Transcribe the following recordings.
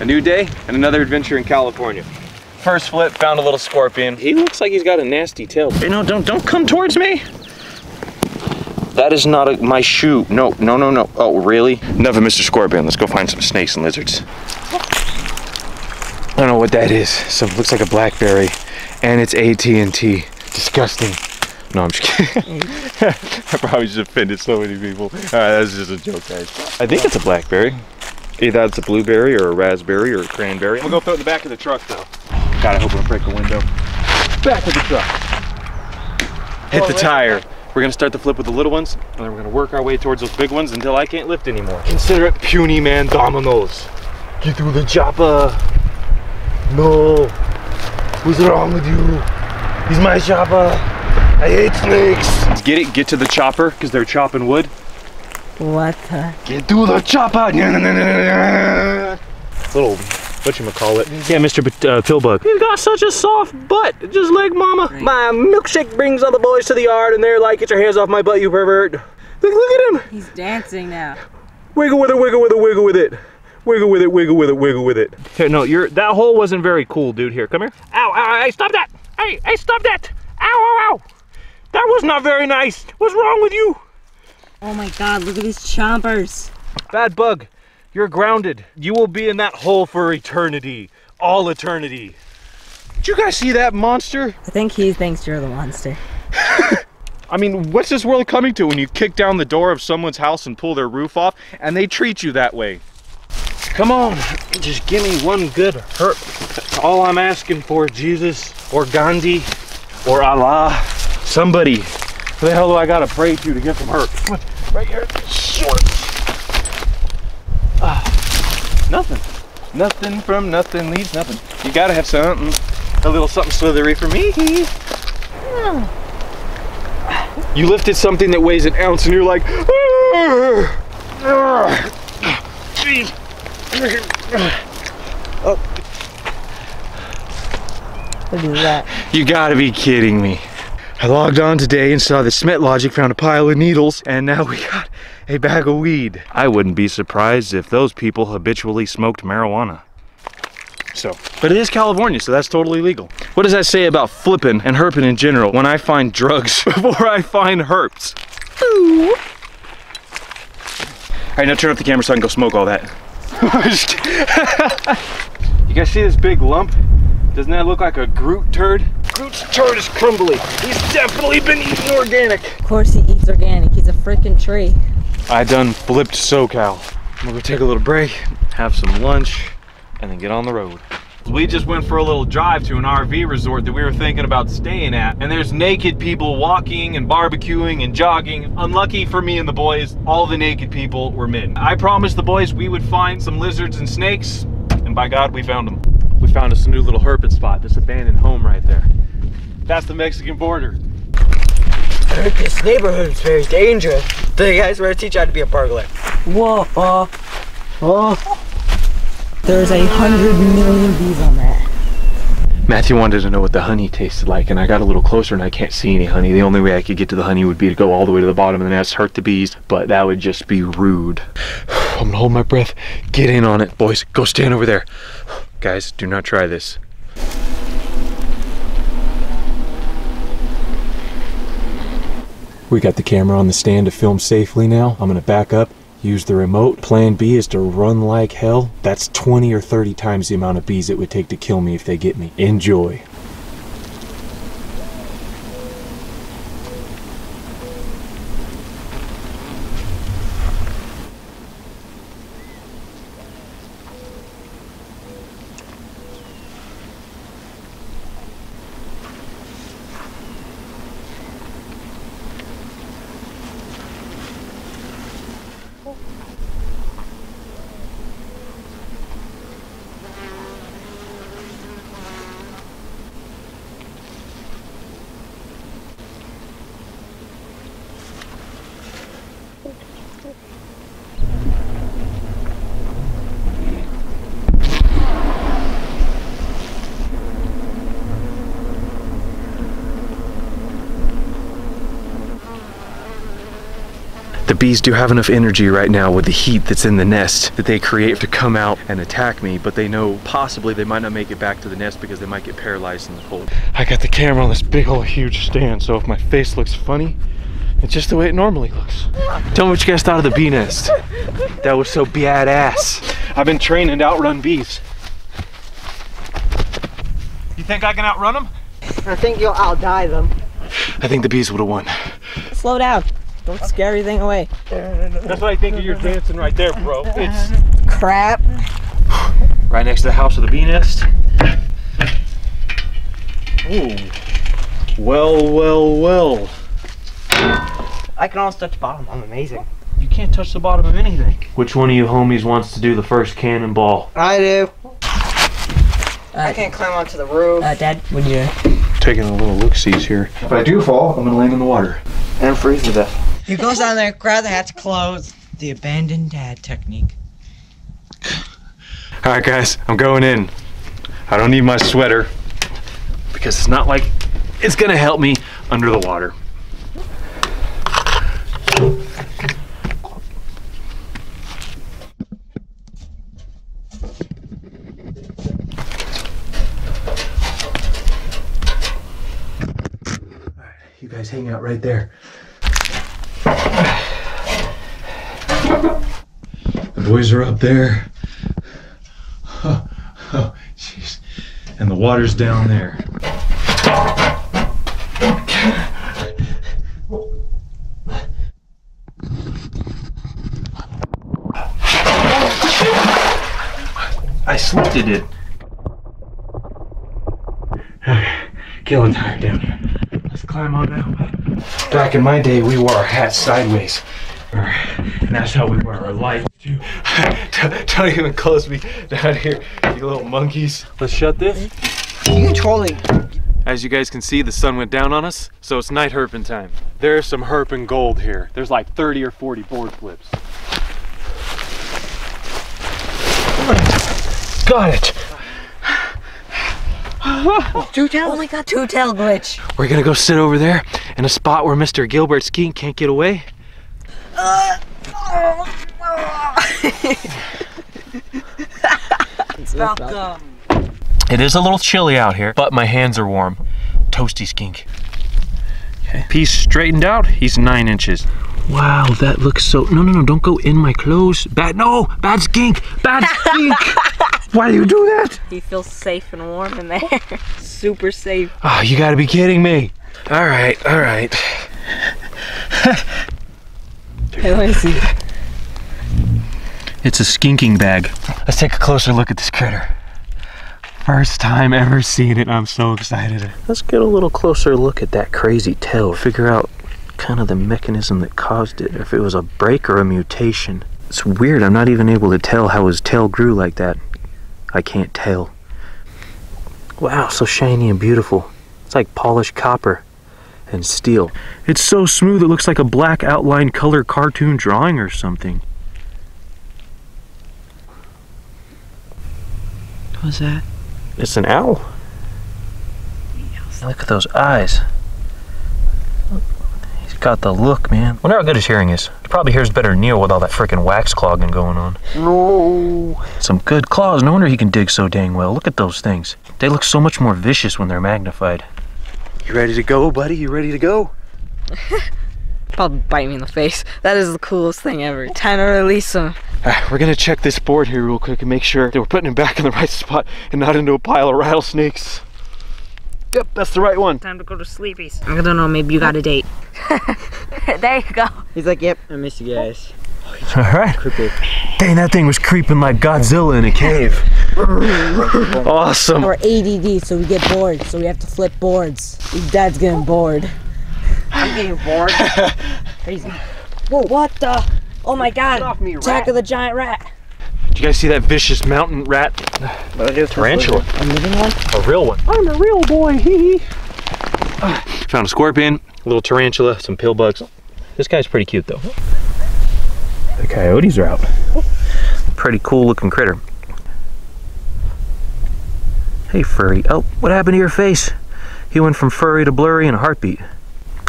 A new day and another adventure in California. First flip, found a little scorpion. He looks like he's got a nasty tail. You know, don't don't come towards me. That is not a, my shoe. No, no, no, no. Oh, really? Enough of Mr. Scorpion. Let's go find some snakes and lizards. I don't know what that is. So it looks like a blackberry, and it's AT&T. Disgusting. No, I'm just kidding. I probably just offended so many people. All right, that's just a joke, guys. I think it's a blackberry. Either it's a blueberry or a raspberry or a cranberry. I'm gonna go throw it in the back of the truck though. God, I hope I don't break a window. Back of the truck. Hit the tire. We're gonna start the flip with the little ones, and then we're gonna work our way towards those big ones until I can't lift anymore. Consider it puny man dominoes. Get through the chopper. No. What's wrong with you? He's my chopper. I hate snakes. Get it? Get to the chopper, because they're chopping wood. What the? Get to the chopper. Little, whatchamacallit. Yeah, Mr. P- uh, Pillbug. He's got such a soft butt, just like mama. My milkshake brings all the boys to the yard, and they're like, get your hands off my butt, you pervert. Look, look at him. He's dancing now. Wiggle with it, wiggle with it, wiggle with it. Wiggle with it, wiggle with it, wiggle with it. Here, no, you're that hole wasn't very cool, dude. Here, come here. Ow, ow, hey, stop that! Hey, hey, stop that! Ow, ow, ow! That was not very nice. What's wrong with you? Oh my god, look at these chompers. Bad bug, you're grounded. You will be in that hole for eternity. All eternity. Did you guys see that monster? I think he thinks you're the monster. I mean, what's this world coming to when you kick down the door of someone's house and pull their roof off and they treat you that way? Come on, just give me one good hurt. That's all I'm asking for, Jesus, or Gandhi, or Allah. Somebody. Who the hell do I gotta pray to to get some hurt? On, Right here, shorts. Ah, nothing. Nothing from nothing leaves nothing. You gotta have something. A little something slithery for me. You lifted something that weighs an ounce and you're like, "Arr! Arr! Jeez. Look at that. You gotta be kidding me. I logged on today and saw that Smet Logic found a pile of needles, and now we got a bag of weed. I wouldn't be surprised if those people habitually smoked marijuana. So, but it is California, so that's totally legal. What does that say about flipping and herping in general when I find drugs before I find herps? Ooh. All right, now turn up the camera so I can go smoke all that. you guys see this big lump? Doesn't that look like a Groot turd? Groot's turd is crumbly. He's definitely been eating organic. Of course he eats organic. He's a freaking tree. I done flipped SoCal. I'm gonna go take a little break, have some lunch, and then get on the road. We just went for a little drive to an RV resort that we were thinking about staying at, and there's naked people walking and barbecuing and jogging. Unlucky for me and the boys, all the naked people were men. I promised the boys we would find some lizards and snakes, and by God, we found them. We found us a new little herping spot, this abandoned home right there. That's the Mexican border. I heard this neighborhood is very dangerous. The guys were to teach you how to be a burglar. Whoa. Oh. Oh. There's a hundred million bees on that. Matthew wanted to know what the honey tasted like, and I got a little closer and I can't see any honey. The only way I could get to the honey would be to go all the way to the bottom of the nest, hurt the bees, but that would just be rude. I'm gonna hold my breath. Get in on it, boys. Go stand over there. Guys, do not try this. We got the camera on the stand to film safely now. I'm gonna back up, use the remote. Plan B is to run like hell. That's 20 or 30 times the amount of bees it would take to kill me if they get me. Enjoy. Bees do have enough energy right now with the heat that's in the nest that they create to come out and attack me, but they know possibly they might not make it back to the nest because they might get paralyzed in the cold. I got the camera on this big old huge stand, so if my face looks funny, it's just the way it normally looks. Tell me what you guys thought of the bee nest. That was so badass. I've been training to outrun bees. You think I can outrun them? I think you'll outdie them. I think the bees would have won. Slow down. Don't scare everything away. That's what I think of your dancing right there, bro. It's Crap. right next to the house with the bee nest. Ooh. Well, well, well. I can almost touch the bottom. I'm amazing. You can't touch the bottom of anything. Which one of you homies wants to do the first cannonball? I do. I Uh, can't climb onto the roof. uh, Dad, would you? Taking a little look-sees here. If I do fall, I'm gonna land in the water. and freeze to death. He goes down there, grab the hat's closed. The abandoned dad technique. All right, guys, I'm going in. I don't need my sweater because it's not like it's gonna help me under the water. All right, you guys hang out right there. Boys are up there. Oh, oh, jeez. And the water's down there. I slipped it in. Killing tired down here. Let's climb on down. Back in my day, we wore our hats sideways. And that's how we wear our lights too. don't, don't even close me down here, you little monkeys. Let's shut this. You controlling? As you guys can see, the sun went down on us, so it's night herping time. There's some herping gold here. There's like 30 or 40 board flips. Got it. Two tail. Oh my God, two tail glitch. We're gonna go sit over there in a spot where Mr. Gilbert Skink can't get away. Welcome. It is a little chilly out here, but my hands are warm. Toasty skink. Okay. Piece straightened out, he's nine inches. Wow, that looks so. No, no, no, don't go in my clothes. Bad, no, bad skink, bad skink. Why do you do that? He feels safe and warm in there. Super safe. Oh, you gotta be kidding me. All right, all right. Hey, let me see. It's a skinking bag. Let's take a closer look at this critter. First time ever seeing it, I'm so excited. Let's get a little closer look at that crazy tail. Figure out kind of the mechanism that caused it, if it was a break or a mutation. It's weird, I'm not even able to tell how his tail grew like that. I can't tell. Wow, so shiny and beautiful. It's like polished copper and steel. It's so smooth it looks like a black outline color cartoon drawing or something. What's that? It's an owl. Look at those eyes. He's got the look, man. Wonder how good his hearing is. He probably hears better than Neil with all that freaking wax clogging going on. No. Some good claws. No wonder he can dig so dang well. Look at those things. They look so much more vicious when they're magnified. You ready to go, buddy? You ready to go? Probably bite me in the face. That is the coolest thing ever. Time to release him. We're gonna check this board here real quick and make sure that we're putting him back in the right spot and not into a pile of rattlesnakes. Yep, that's the right one. Time to go to sleepies. I don't know, maybe you got a date. there you go. He's like, yep, I miss you guys. All right. Dang, that thing was creeping like Godzilla in a cave. awesome. We're ADD, so we get bored, so we have to flip boards. His dad's getting bored. I'm getting bored. Crazy. Whoa, what the? Oh my god. off me, Attack rat. of the giant rat. Did you guys see that vicious mountain rat? Tarantula. A living one? A real one. I'm a real boy. Hee hee. Found a scorpion, a little tarantula, some pill bugs. This guy's pretty cute though. The coyotes are out. Pretty cool looking critter. Hey furry. Oh, what happened to your face? He went from furry to blurry in a heartbeat.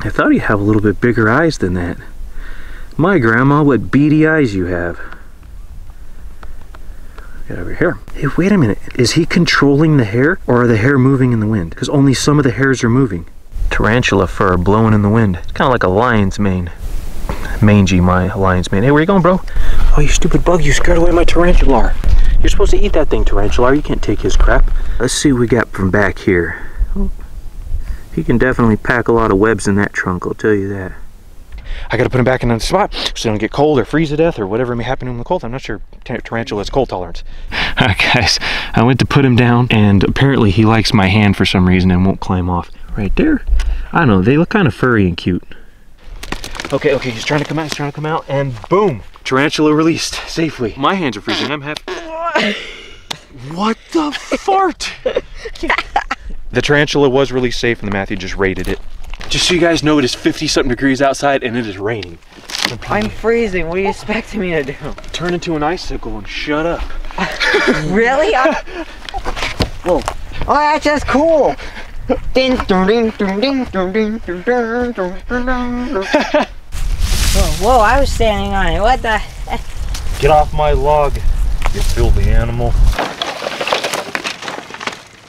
I thought he'd have a little bit bigger eyes than that. My grandma, what beady eyes you have. Get over here. Hey, wait a minute. Is he controlling the hair or are the hair moving in the wind? Because only some of the hairs are moving. Tarantula fur blowing in the wind. It's kind of like a lion's mane. Mangy, my lion's mane. Hey, where you going, bro? Oh, you stupid bug. You scared away my tarantula. You're supposed to eat that thing, tarantula. You can't take his crap. Let's see what we got from back here. He can definitely pack a lot of webs in that trunk, I'll tell you that. I gotta put him back in the spot so they don't get cold or freeze to death or whatever may happen to him in the cold. I'm not sure tar- tarantula has cold tolerance. Alright guys, I went to put him down and apparently he likes my hand for some reason and won't climb off. Right there. I don't know, they look kind of furry and cute. Okay, okay, he's trying to come out, he's trying to come out, and boom! Tarantula released safely. My hands are freezing, I'm happy. what the fart? the tarantula was released safe and the Matthew just raided it. Just so you guys know, it is 50 something degrees outside and it is raining. I'm freezing. What are you expecting me to do? Turn into an icicle and shut up. Really? I... Whoa. Oh, that's just cool. Ding, ding, ding, ding, ding, ding, ding, ding, ding, ding, ding, ding. Whoa, whoa, I was standing on it. What the? Get off my log, you filthy animal.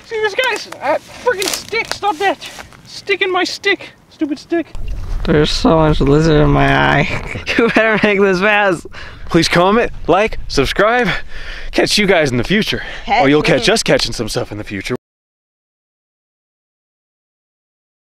See this guy's uh, freaking stick. Stop that. Stick in my stick. Stupid stick. There's so much lizard in my eye. you better make this fast. Please comment, like, subscribe. Catch you guys in the future. Heck or you'll yeah. catch us catching some stuff in the future.